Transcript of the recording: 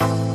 you